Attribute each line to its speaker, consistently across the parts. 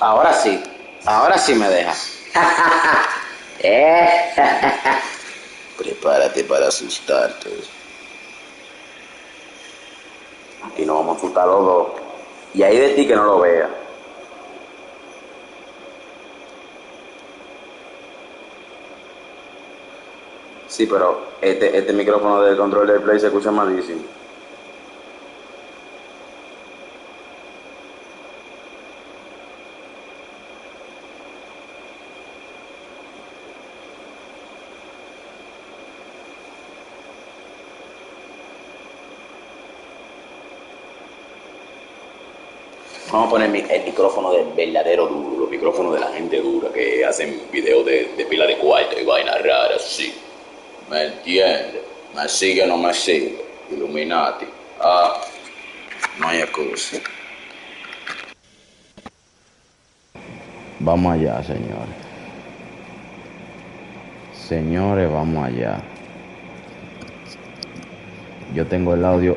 Speaker 1: ahora sí. Ahora sí me deja. Prepárate para asustarte. Y nos vamos a asustar los dos. Y ahí de ti que no lo vea. Sí, pero este, este micrófono del control del play se escucha malísimo. Poner el micrófono del verdadero duro, los micrófonos de la gente dura que hacen videos de, pila de cuarto y vainas raras, sí. ¿Me entiende? ¿Me sigue o no me sigue? Illuminati. Ah, no hay excusa.
Speaker 2: Vamos allá, señores. Señores, vamos allá. Yo tengo el audio.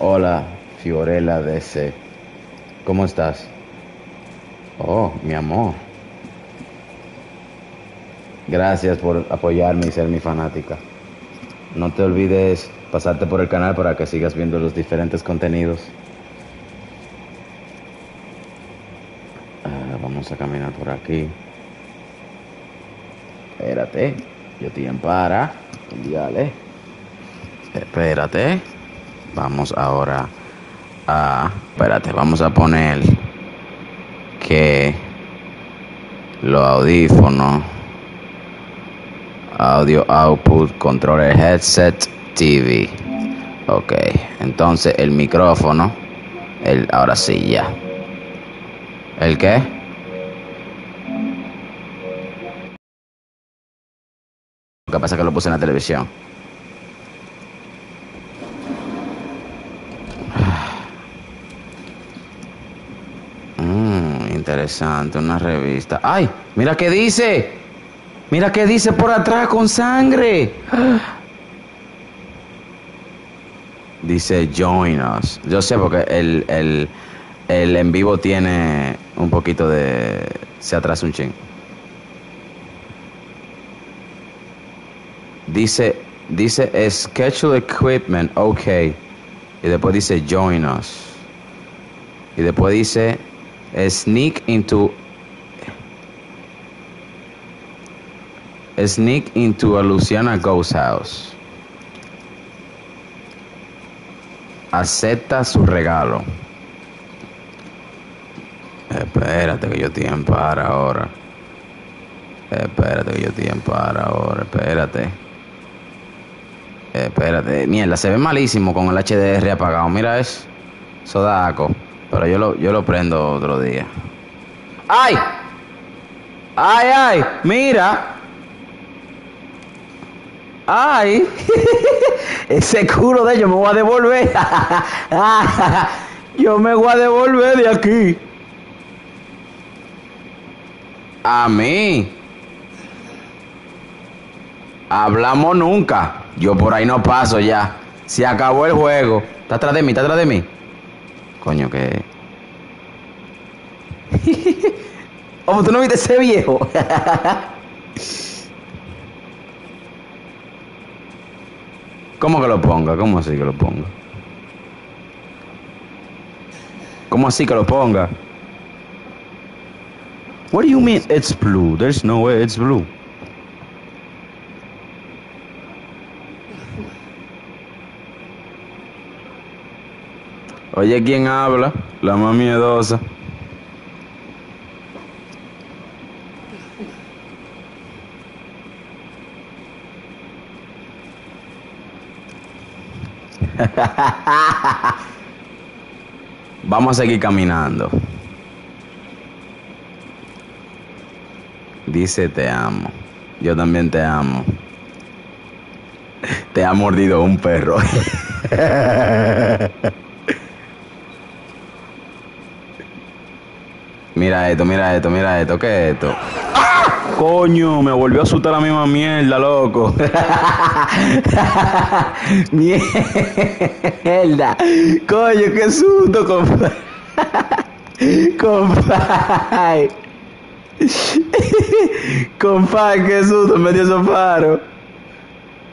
Speaker 2: Hola, Fiorella DC. ¿Cómo estás? Oh, mi amor. Gracias por apoyarme y ser mi fanática. No te olvides pasarte por el canal para que sigas viendo los diferentes contenidos. Ah, vamos a caminar por aquí. Espérate, yo te para. Dale. Espérate. Vamos ahora a. Espérate, vamos a poner que los audífonos, audio output, controller headset, TV. Ok, entonces el micrófono, el, ahora sí, ya. ¿El qué? Lo que pasa es que lo puse en la televisión. Mm, interesante, una revista. ¡Ay! Mira qué dice. Mira qué dice por atrás con sangre. Dice join us. Yo sé porque el, el, el en vivo tiene un poquito de... Se atrasa un ching. Dice, dice schedule equipment, ok. Y después dice join us. Y después dice sneak into sneak into a Luciana Ghost House. Acepta su regalo. Espérate que yo te para ahora. Espérate que yo te para ahora. Espérate. Espérate. Mierda, se ve malísimo con el HDR apagado. Mira eso. Eso da asco. Pero yo lo, yo lo prendo otro día. ¡Ay! ¡Ay, ay! ¡Mira! ¡Ay! Ese culo de ellos me voy a devolver. yo me voy a devolver de aquí. A mí. Hablamos nunca. Yo por ahí no paso ya. Se acabó el juego. Está atrás de mí, está atrás de mí. Coño, que. Como tú no viste ese viejo. ¿Cómo que lo ponga? ¿Cómo así que lo ponga? ¿Cómo así que lo ponga? What do you mean it's blue? There's no way it's blue. Oye, ¿quién habla? La más miedosa. Vamos a seguir caminando. Dice te amo. Yo también te amo. Te ha mordido un perro. Mira esto, mira esto, mira esto, ¿qué es esto? Coño, me volvió a asustar la misma mierda, loco. mierda. Coño, qué susto, compadre. Compay. Compay, qué susto, me dio esos paros.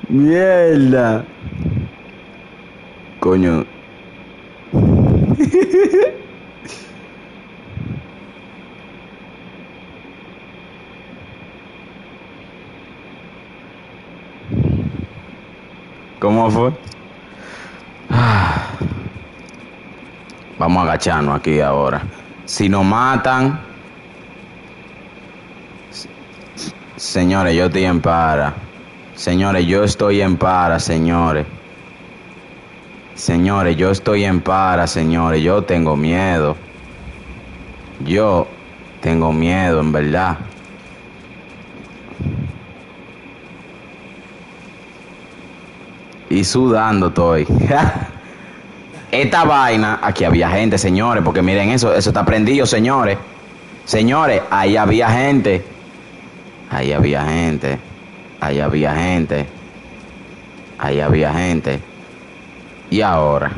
Speaker 2: Mierda. Coño. ¿Cómo fue? Vamos a agacharnos aquí ahora. Si nos matan, señores, yo estoy en para. Señores, yo estoy en para, señores. Señores, yo estoy en para, señores. Yo tengo miedo. Yo tengo miedo, en verdad. Sudando estoy. Esta vaina, aquí había gente, señores, porque miren eso, eso está prendido, señores. Señores, ahí había gente. Ahí había gente. Ahí había gente. Ahí había gente. Y ahora,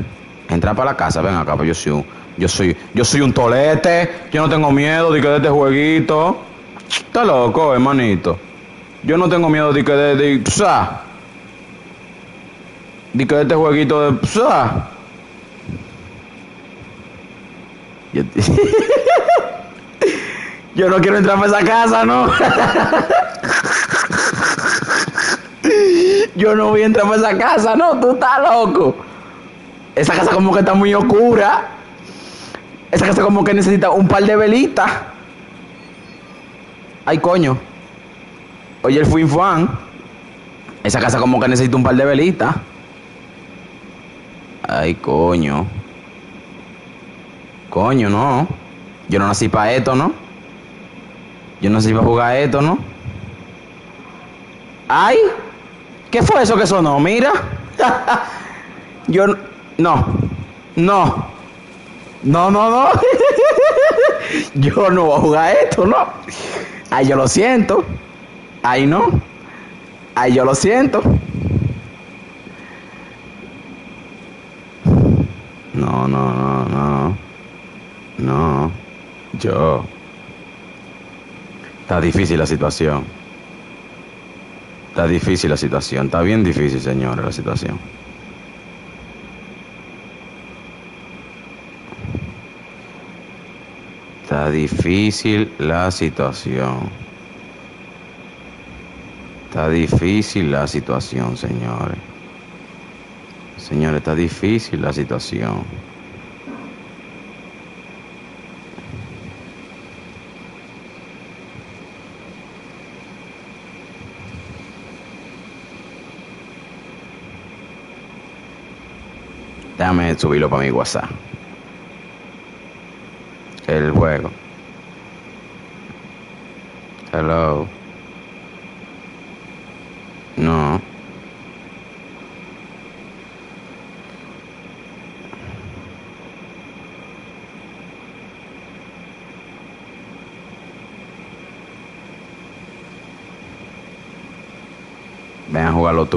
Speaker 2: entra para la casa, ven acá, pues yo soy un, yo soy, yo soy un tolete, yo no tengo miedo de que de este jueguito. Está loco, hermanito. Yo no tengo miedo de que de, de, de este jueguito de. Yo, no quiero entrar para esa casa, ¿no? Yo no voy a entrar para esa casa, no, tú estás loco. Esa casa como que está muy oscura. Esa casa como que necesita un par de velitas. Ay, coño. Oye, el fui fan. Esa casa como que necesita un par de velitas. Ay, coño. Coño, no. Yo no nací para esto, ¿no? Yo no nací para jugar esto, ¿no? ¡Ay! ¿Qué fue eso que sonó? Mira. Yo no. No. No. No, no. Yo no voy a jugar esto, ¿no? Ay, yo lo siento. Ay, no. Ay, yo lo siento. No, no, no, no. No. Yo. Está difícil la situación. Está difícil la situación. Está bien difícil, señores, la situación. Está difícil la situación. Está difícil la situación, señores. Señores, está difícil la situación. Déjame subirlo para mi WhatsApp. El juego. Hello. No.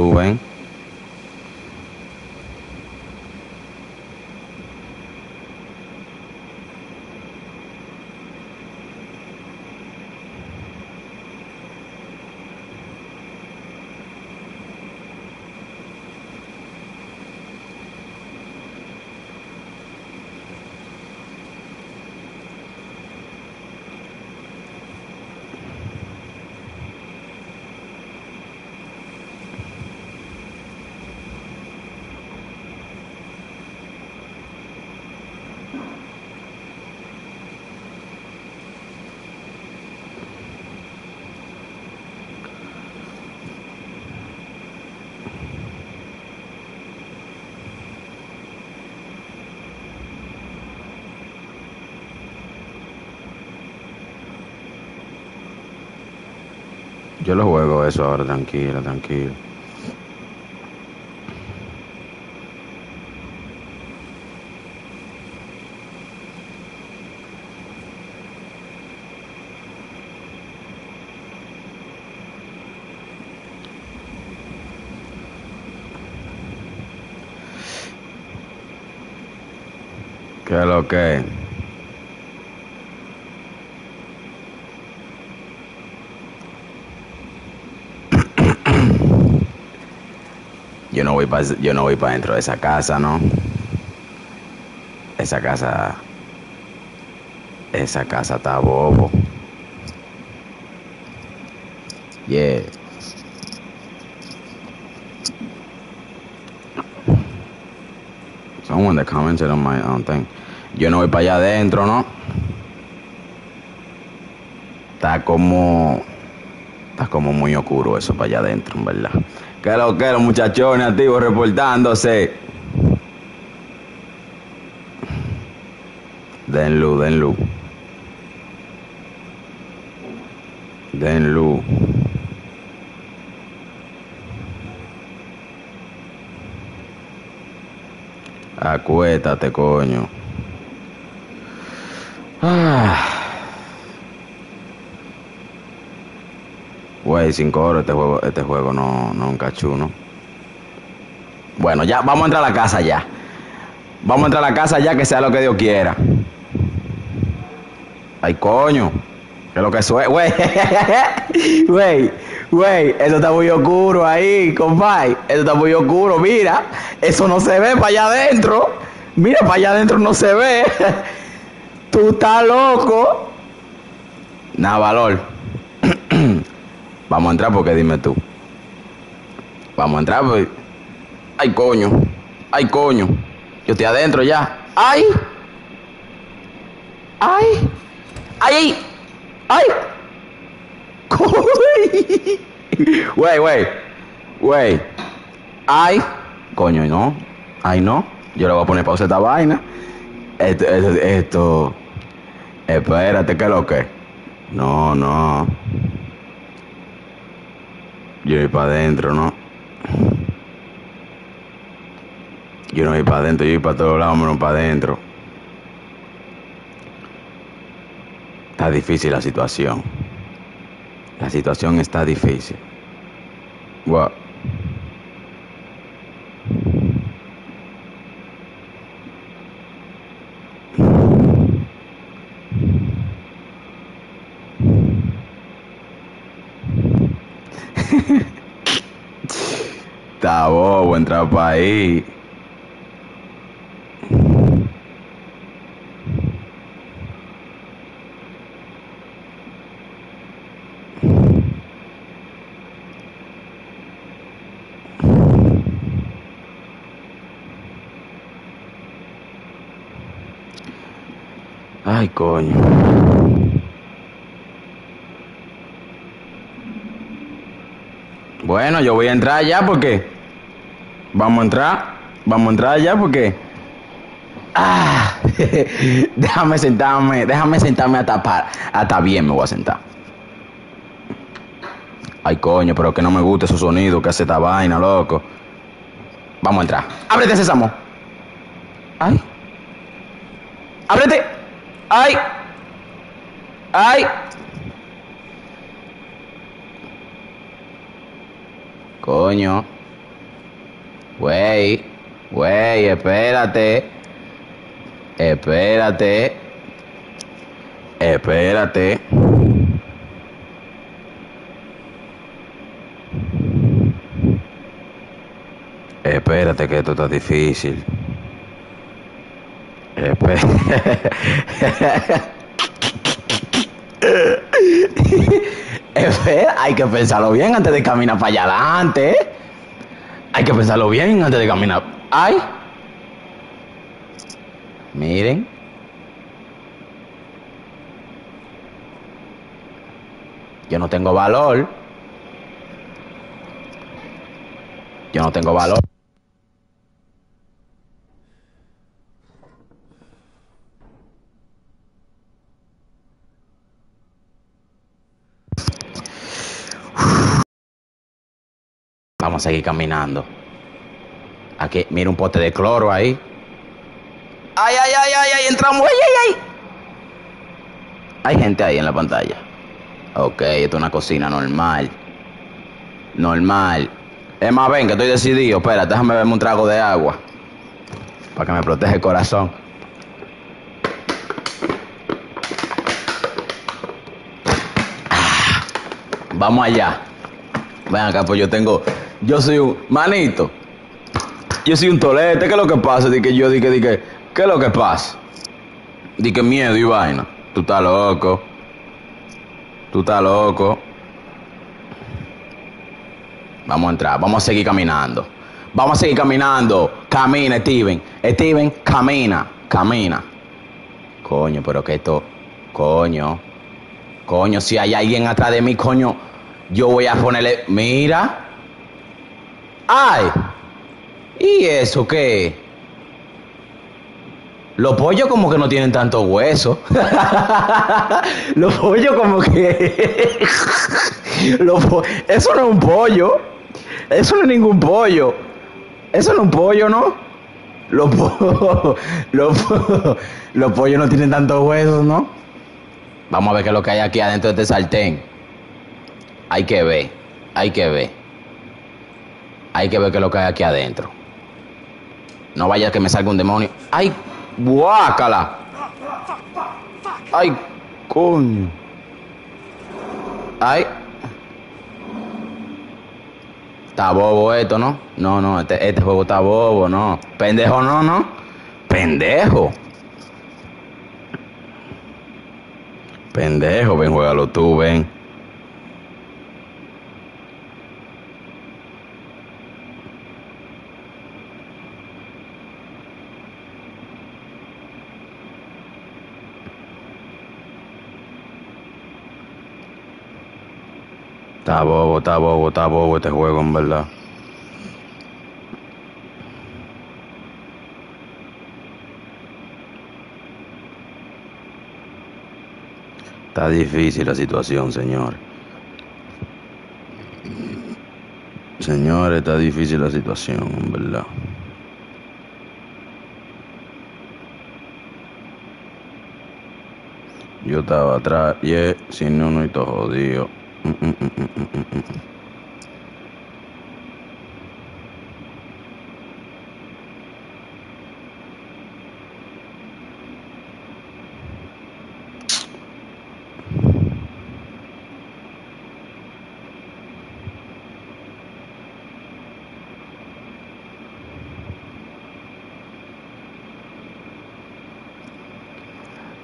Speaker 2: Ven Yo lo juego eso ahora, tranquilo, tranquilo. ¿Qué es lo que? Yo no voy para dentro de esa casa, ¿no? Esa casa esa casa está bobo. Yeah. Someone that commented on my own thing. Yo no voy para allá adentro, ¿no? Está como está como muy oscuro eso para allá adentro, en verdad. Que lo que los muchachones activos reportándose. Den luz, den luz. Den luz. Acuéstate, coño. Ah. Güey, sin coro este juego, este juego no, no es un cachuno. Bueno, ya, vamos a entrar a la casa ya. Vamos a entrar a la casa ya, que sea lo que Dios quiera. Ay, coño. Que lo que suena. Güey, güey, güey, eso está muy oscuro ahí, compadre. Eso está muy oscuro. Mira, eso no se ve para allá adentro. Mira, para allá adentro no se ve. Tú estás loco. Nada, valor. Vamos a entrar porque dime tú. Vamos a entrar porque... Ay, coño. Ay, coño. Yo estoy adentro ya. ¡Ay! ¡Ay! ¡Ay! ¡Ay! Güey, güey. Güey. ¡Ay! Coño, no. ¡Ay, no! Yo le voy a poner pausa a esta vaina. Esto, esto, esto. Espérate, ¿qué es lo que? No, no. Yo voy para adentro, ¿no? Yo no voy para adentro, yo voy para todos lados, menos para adentro. Está difícil la situación. La situación está difícil. Wow. Para ahí. Ay, coño. Bueno, yo voy a entrar ya porque. Vamos a entrar. Vamos a entrar ya porque. Ah, déjame sentarme, déjame sentarme a tapar. Hasta bien me voy a sentar. Ay, coño, pero que no me gusta esos sonidos que hace esta vaina, loco. Vamos a entrar. Ábrete, Sésamo. Ay. Ábrete. Ay. Ay. Coño. Güey. Güey, espérate. Espérate. Espérate. Espérate que esto está difícil. Espé- Espera, hay que pensarlo bien antes de caminar para allá adelante. Hay que pensarlo bien antes de caminar. ¡Ay! Miren. Yo no tengo valor. Yo no tengo valor. Vamos a seguir caminando. Aquí, mira un pote de cloro ahí. Ay, ay, ay, ay, ay, entramos. Ay, ay, ay. Hay gente ahí en la pantalla. Ok, esto es una cocina normal. Normal. Es más, ven, que estoy decidido. Espera, déjame verme un trago de agua. Para que me proteja el corazón. Ah, Vamos allá. Ven acá, pues yo tengo. Yo soy un. Manito. yo soy un tolete, ¿qué es lo que pasa? Di que yo, di que, que, ¿qué es lo que pasa? Di que miedo y vaina. Tú estás loco. Tú estás loco. Vamos a entrar, vamos a seguir caminando. Vamos a seguir caminando. Camina, Steven. Steven, camina, camina. Coño, pero que esto, coño. Coño, si hay alguien atrás de mí, coño, yo voy a ponerle, mira. ¡Ay! ¿Y eso qué? Los pollos como que no tienen tanto hueso. Los pollos como que... Los po- Eso no es un pollo. Eso no es ningún pollo. Eso no es un pollo, ¿no? Los, po- los, po- los pollos no tienen tantos huesos, ¿no? Vamos a ver qué es lo que hay aquí adentro de este sartén. Hay que ver, hay que ver. Hay que ver qué es lo que hay aquí adentro. No vaya que me salga un demonio. ¡Ay, guácala! ¡Ay, coño! ¡Ay! Está bobo esto, ¿no? No, no, este, este juego está bobo, no. Pendejo, no, no. Pendejo. Pendejo, ven, juégalo tú, ven. Está bobo, está bobo, está bobo este juego, en verdad. Está difícil la situación, señor. Señores, está difícil la situación, en verdad. Yo estaba atrás, y yeah, sin uno y todo jodido.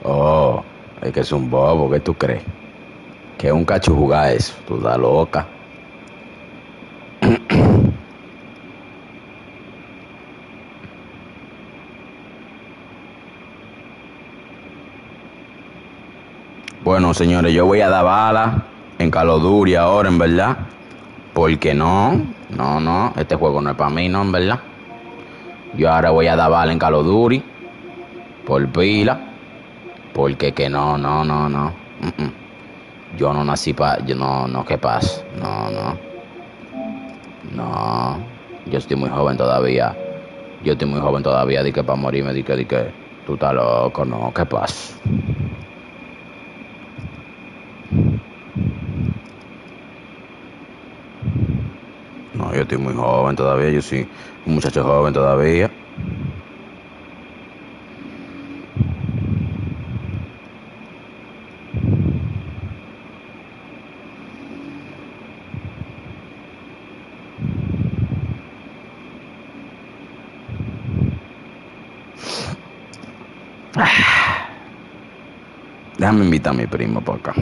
Speaker 2: Oh, es que es un bobo, ¿qué tú crees? Que un cacho jugar eso, tú estás loca. Bueno, señores, yo voy a dar bala en Caloduri ahora, en verdad. Porque no, no, no, este juego no es para mí, no, en verdad. Yo ahora voy a dar bala en Caloduri. Por pila. Porque que no, no, no, no. Mm, mm. Yo no nací para... Yo no, no, ¿qué pasa? No, no. No. Yo estoy muy joven todavía. Yo estoy muy joven todavía. Di que para morirme, di que, di que... Tú estás loco, no, ¿qué pasa? No, yo estoy muy joven todavía. Yo soy un muchacho joven todavía. Déjame invitar a mi primo para acá.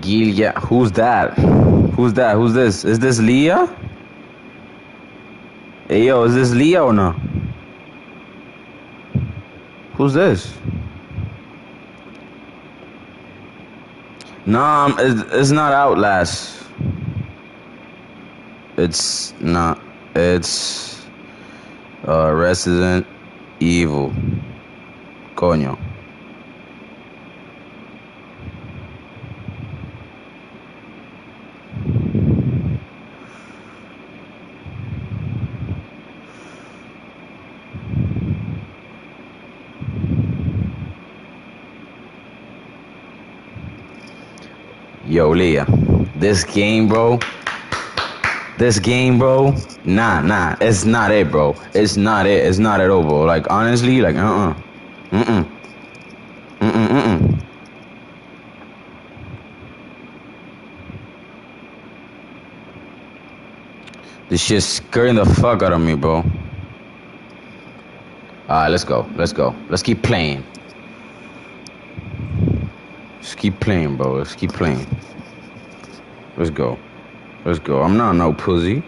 Speaker 2: Gilya. Who's that? Who's that? Who's this? Is this Leah? Hey, yo, is this Leah or no? Who's this? No, it's, it's not Outlast. It's not. It's uh, Resident Evil. Coño. Yo, Leah, this game, bro. This game, bro. Nah, nah, it's not it, bro. It's not it. It's not at all, bro. Like honestly, like uh, uh-uh. uh, mm, mm, mm, mm, mm. This shit's scaring the fuck out of me, bro. Alright, let's go. Let's go. Let's keep playing. Keep playing, bro. Let's keep playing. Let's go. Let's go. I'm not no pussy.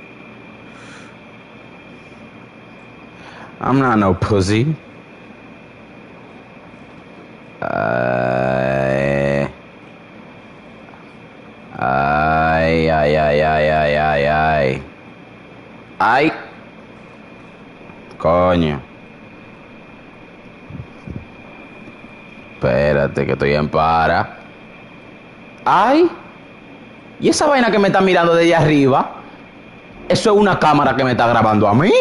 Speaker 2: I'm not no pussy. Ay. Ay, ay, ay, ay, ay, ay, ay. Ay. Coño. Espérate, que estoy en para. Ay. ¿Y esa vaina que me está mirando desde arriba? Eso es una cámara que me está grabando a mí.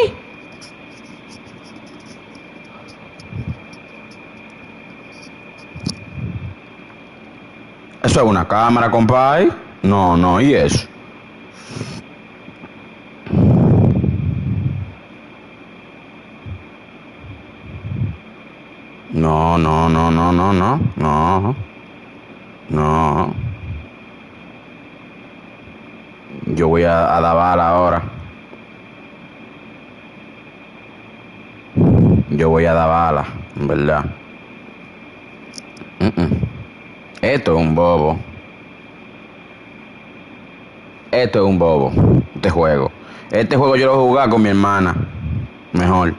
Speaker 2: Eso es una cámara, compadre. No, no, ¿y eso? No, no, no, no, no, no, no. No. Yo voy a, a dar bala ahora. Yo voy a en verdad. Esto es un bobo. Esto es un bobo. Este juego. Este juego yo lo voy a jugar con mi hermana. Mejor.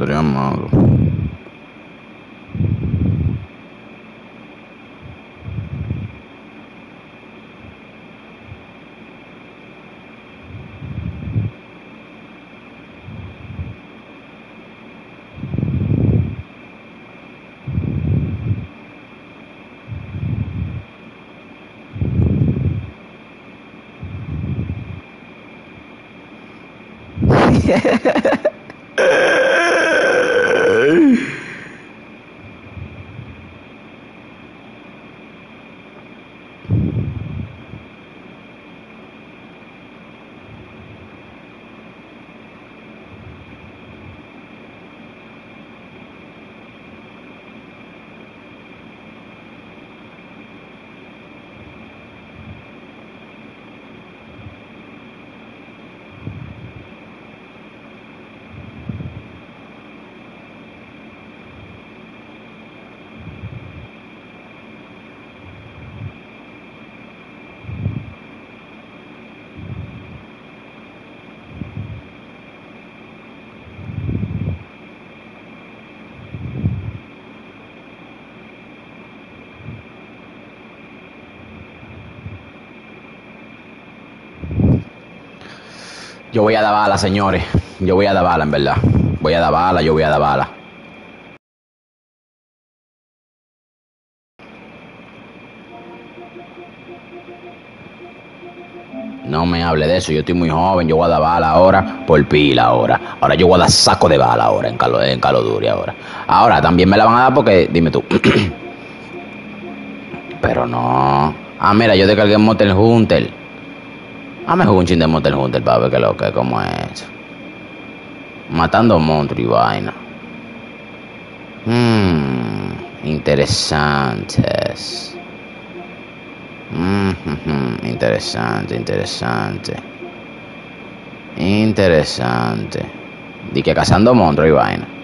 Speaker 2: Padre amado. Yo voy a dar bala, señores. Yo voy a dar bala, en verdad. Voy a dar bala, yo voy a dar bala. No me hable de eso, yo estoy muy joven, yo voy a dar bala ahora por pila ahora. Ahora yo voy a dar saco de bala ahora en Calo, en ahora. Ahora también me la van a dar porque, dime tú. Pero no. Ah, mira, yo descargué Motel Hunter. Ah, me jugué un chin de Motel Hunter para ver qué lo que, cómo es. Matando monstruos y vaina. Mmm, interesantes. Mm, ujú, interesante, interesante. Interesante. Di que cazando monstruos y vaina.